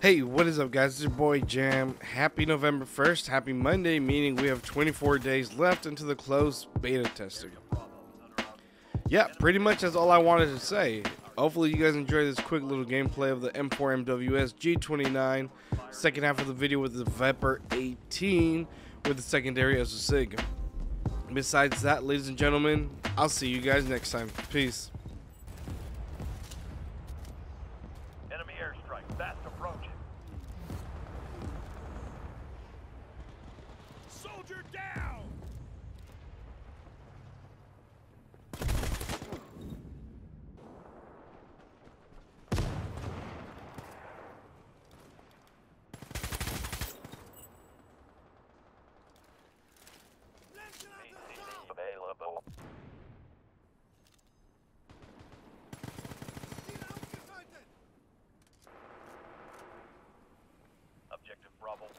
Hey, what is up, guys? It's your boy Jam. Happy November 1st. Happy Monday, meaning we have 24 days left until the closed beta testing. Yeah, pretty much that's all I wanted to say. Hopefully, you guys enjoy this quick little gameplay of the M4 MWS G29. Second half of the video with the Viper 18 with the secondary as a SIG. Besides that, ladies and gentlemen, I'll see you guys next time. Peace.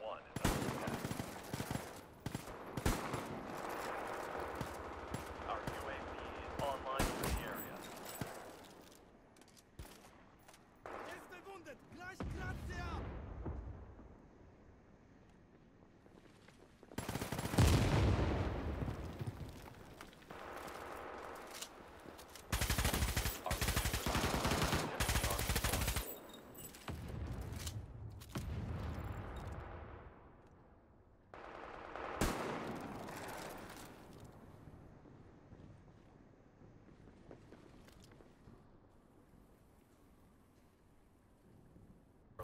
1 is under attack. Our UAV is online in the area. Our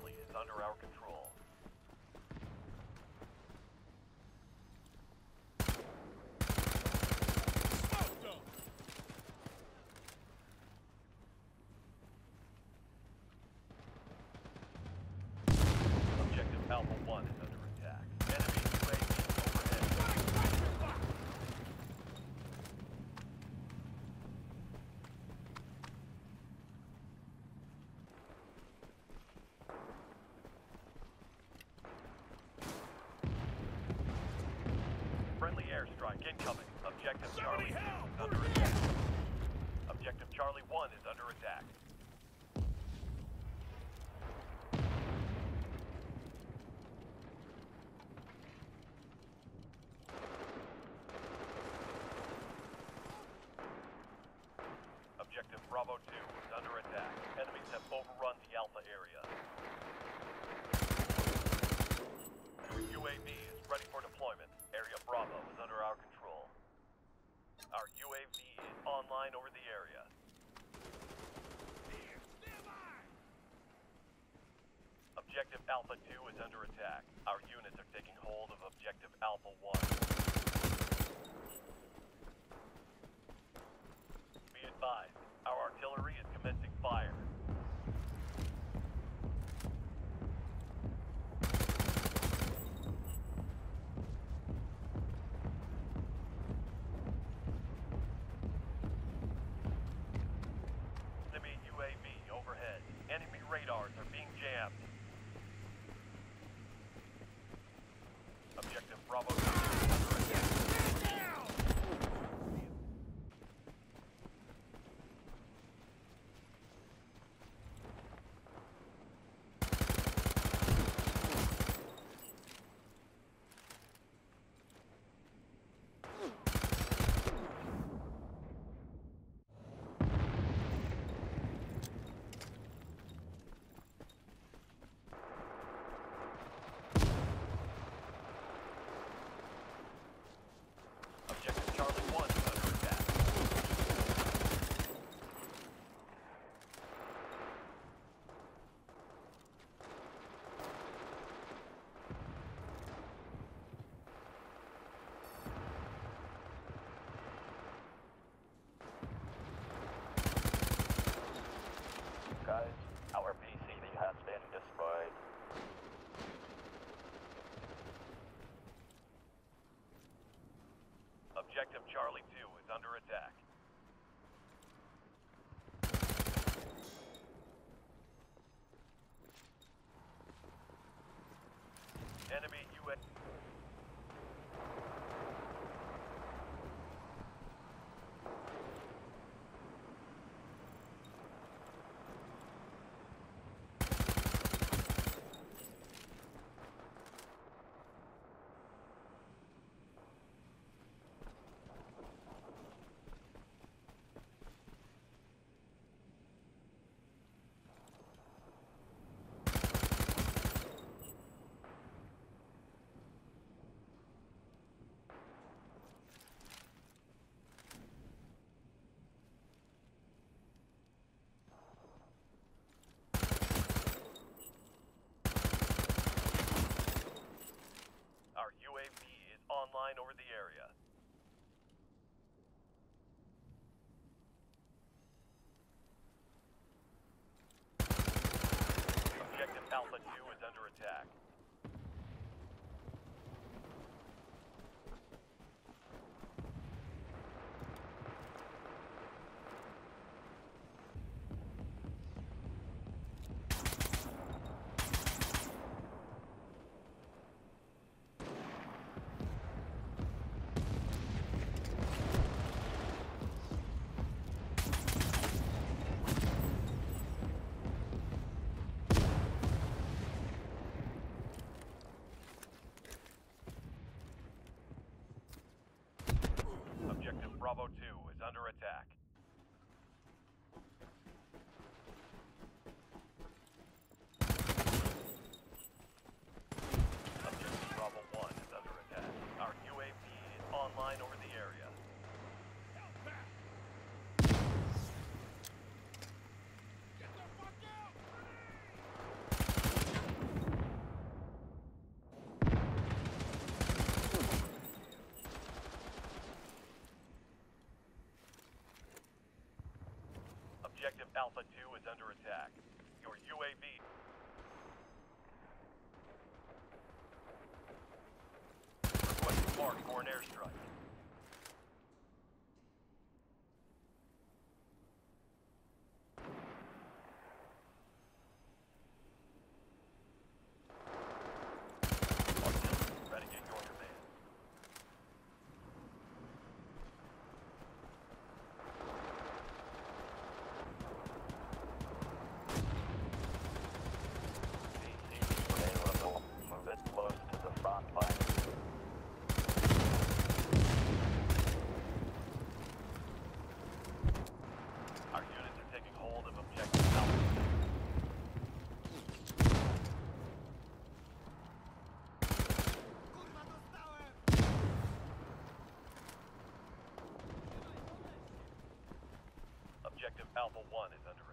Charlie is under our control. Objective Alpha 1 is under attack. Enemy UAV overhead. Friendly airstrike incoming. Objective Charlie 2 is under attack. Objective Charlie 1 is under attack. Objective Bravo 2 is under attack. Enemies have overrun the Alpha area. Our UAV is ready for deployment. Area Bravo is under our control. Our UAV is online over the area. Objective Alpha 2 is under attack. Our units are taking hold of Objective Alpha 1. Be advised, objective Charlie 2 is under attack. Alpha 2 is under attack. Your UAV... Request mark for an airstrike. Alpha 1 is under